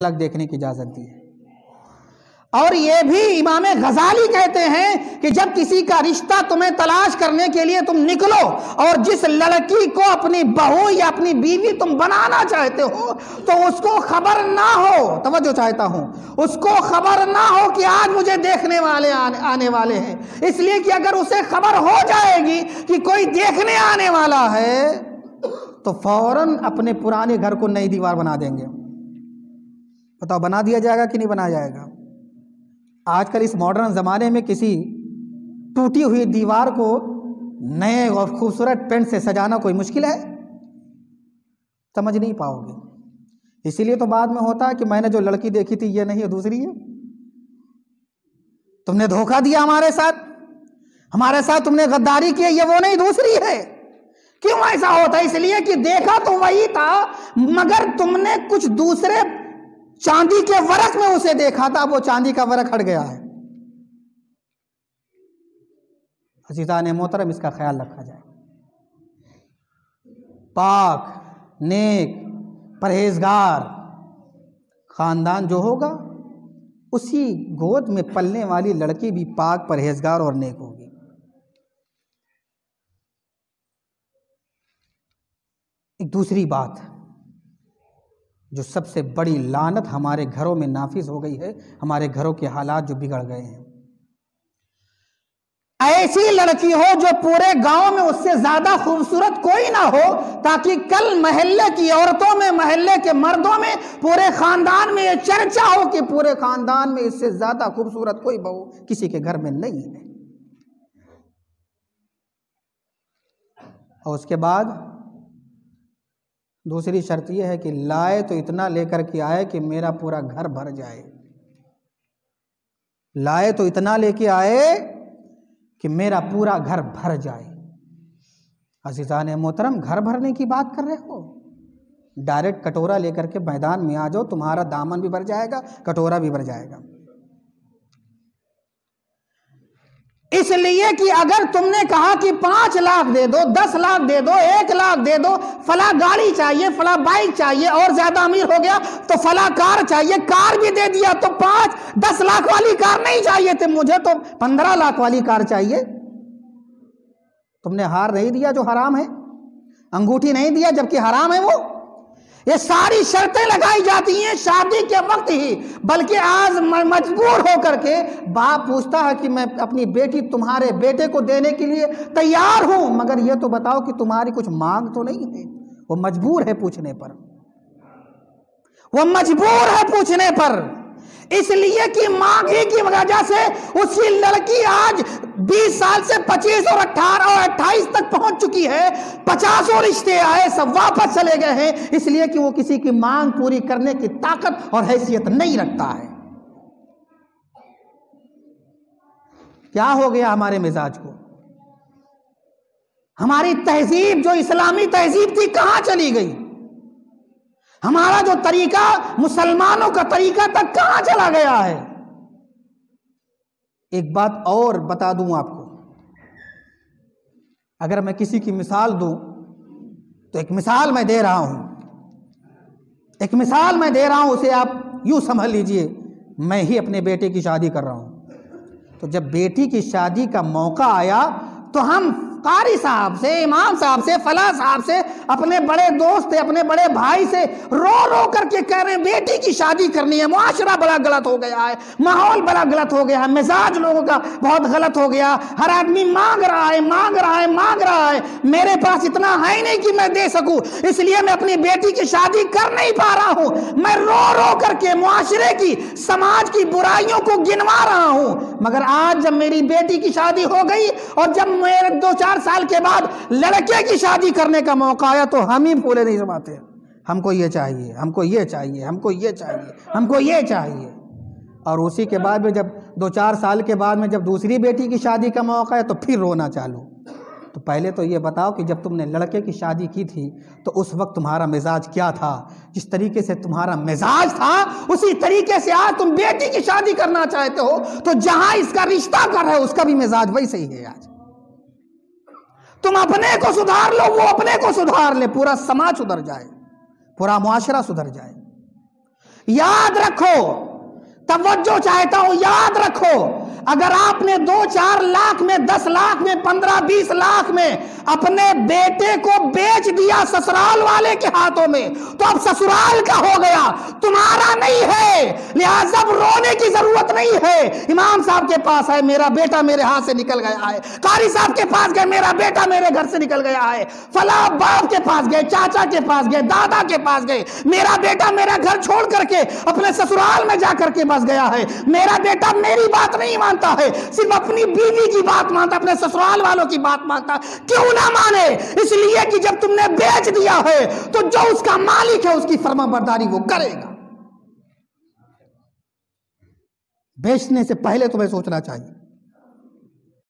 अलग देखने की इजाज़त दी है। और ये भी इमाम गजाली कहते हैं कि जब किसी का रिश्ता तुम्हें तलाश करने के लिए तुम निकलो और जिस लड़की को अपनी बहू या अपनी बीवी तुम बनाना चाहते हो तो उसको खबर ना हो। तवज्जो चाहता हूँ उसको खबर ना हो कि आज मुझे देखने वाले आने, आने वाले हैं। इसलिए कि अगर उसे खबर हो जाएगी कि कोई देखने आने वाला है तो फ़ौरन अपने पुराने घर को नई दीवार बना देंगे। बताओ बना दिया जाएगा कि नहीं बनाया जाएगा। आजकल इस मॉडर्न ज़माने में किसी टूटी हुई दीवार को नए और खूबसूरत पेंट से सजाना कोई मुश्किल है? समझ नहीं पाओगे। इसीलिए तो बाद में होता है कि मैंने जो लड़की देखी थी, ये नहीं है, दूसरी है। तुमने धोखा दिया हमारे साथ। हमारे साथ तुमने गद्दारी की ये वो नहीं, दूसरी है। क्यों ऐसा होता है? इसलिए कि देखा तो वही था, मगर तुमने कुछ दूसरे चांदी के वरक में उसे देखा था वो चांदी का वरक हट गया है। हसीता ने मोहतरम इसका ख्याल रखा जाए। पाक, नेक, परहेजगार, खानदान जो होगा, उसी गोद में पलने वाली लड़की भी पाक, परहेजगार और नेक होगी। एक दूसरी बात जो सबसे बड़ी लानत हमारे घरों में नाफिज हो गई है, हमारे घरों के हालात जो बिगड़ गए हैं। ऐसी लड़की हो जो पूरे गाँव में उससे ज़्यादा खूबसूरत कोई ना हो, ताकि कल महल्ले की औरतों में, महल्ले के मर्दों में, पूरे खानदान में ये चर्चा हो कि पूरे खानदान में इससे ज़्यादा खूबसूरत कोई बहू किसी के घर में नहीं है। और उसके बाद दूसरी शर्त यह है कि लाए तो इतना लेकर के आए कि मेरा पूरा घर भर जाए। लाए तो इतना लेके आए कि मेरा पूरा घर भर जाए। अजीजा ने मोहतरम, घर भरने की बात कर रहे हो? डायरेक्ट कटोरा लेकर के मैदान में आ जाओ, तुम्हारा दामन भी भर जाएगा, कटोरा भी भर जाएगा। इसलिए कि अगर तुमने कहा कि पाँच लाख दे दो, दस लाख दे दो, एक लाख दे दो, फला गाड़ी चाहिए, फला बाइक चाहिए और ज़्यादा अमीर हो गया तो फला कार चाहिए, कार भी दे दिया तो पाँच, दस लाख वाली कार नहीं चाहिए थे मुझे तो पंद्रह लाख वाली कार चाहिए। तुमने हार नहीं दिया जो हराम है, अंगूठी नहीं दिया जबकि हराम है वो। ये सारी शर्तें लगाई जाती हैं शादी के वक्त ही, बल्कि आज मजबूर होकर के बाप पूछता है कि मैं अपनी बेटी तुम्हारे बेटे को देने के लिए तैयार हूँ, मगर ये तो बताओ कि तुम्हारी कुछ मांग तो नहीं है। वो मजबूर है पूछने पर। वो मजबूर है पूछने पर। इसलिए कि मांग की वजह से उसकी लड़की आज 20 साल से 25 और 18 और 28 तक पहुँच चुकी है। 50 और रिश्ते आए, सब वापस चले गए हैं। इसलिए कि वो किसी की मांग पूरी करने की ताकत और हैसियत नहीं रखता है। क्या हो गया हमारे मिजाज को? हमारी तहजीब, जो इस्लामी तहजीब थी, कहाँ चली गई? हमारा जो तरीका, मुसलमानों का तरीका तक कहाँ चला गया है? एक बात और बता दूँ आपको। अगर मैं किसी की मिसाल दूँ तो एक मिसाल मैं दे रहा हूँ। एक मिसाल मैं दे रहा हूँ, उसे आप यूँ समझ लीजिए, मैं ही अपने बेटे की शादी कर रहा हूँ। तो जब बेटी की शादी का मौका आया तो हम कारी साहब से, इमाम साहब से, फला साहब से, अपने बड़े दोस्त अपने बड़े भाई से रो रो करके कह रहे हैं, बेटी की शादी करनी है, मुआशरा बड़ा गलत हो गया है, माहौल बड़ा गलत हो गया है, मिजाज लोगों का बहुत गलत हो गया हर आदमी मांग रहा है, मांग रहा है, मांग रहा है, मेरे पास इतना है नहीं कि मैं दे सकूँ, इसलिए मैं अपनी बेटी की शादी कर नहीं पा रहा हूँ, मैं रो रो करके मुआशरे की, समाज की बुराइयों को गिनवा रहा हूँ मगर आज जब मेरी बेटी की शादी हो गई और जब मेरे दो चार साल के बाद लड़के की शादी करने का मौका आया तो हम ही फूले नहीं समाते हमको ये चाहिए, हमको ये चाहिए, हमको ये चाहिए, हमको ये चाहिए। और उसी के बाद में जब दो चार साल के बाद में जब दूसरी बेटी की शादी का मौका है तो फिर रोना चालू। तो पहले तो ये बताओ कि जब तुमने लड़के की शादी की थी तो उस वक्त तुम्हारा मिजाज क्या था? जिस तरीके से तुम्हारा मिजाज था, उसी तरीके से आज तुम बेटी की शादी करना चाहते हो तो जहाँ इसका रिश्ता कर रहे हो, उसका भी मिजाज वही सही है आज। तुम अपने को सुधार लो, वो अपने को सुधार ले, पूरा समाज सुधर जाए, पूरा मुआशरा सुधर जाए। याद रखो, तवज्जो चाहता हूँ, याद रखो अगर आपने दो चार लाख में, दस लाख में, पंद्रह, बीस लाख में अपने बेटे को बेच दिया ससुराल वाले के हाथों में तो अब ससुराल का हो गया, तुम्हारा नहीं है। लिहाजा रोने की ज़रूरत नहीं है। इमाम साहब के पास है मेरा बेटा मेरे हाथ से निकल गया है कारी साहब के पास गए, मेरा बेटा मेरे घर से निकल गया है फला बाप के पास गए, चाचा के पास गए, दादा के पास गए। मेरा बेटा मेरा घर छोड़ करके अपने ससुराल में जाकर के बस गया है। मेरा बेटा मेरी बात नहीं मानता है, सिर्फ़ अपनी बीवी की बात मानता अपने ससुराल वालों की बात मानता क्यों ना माने? इसलिए कि जब तुमने बेच दिया है तो जो उसका मालिक है, उसकी फर्मा बरदारी वो करेगा। बेचने से पहले तुम्हें सोचना चाहिए।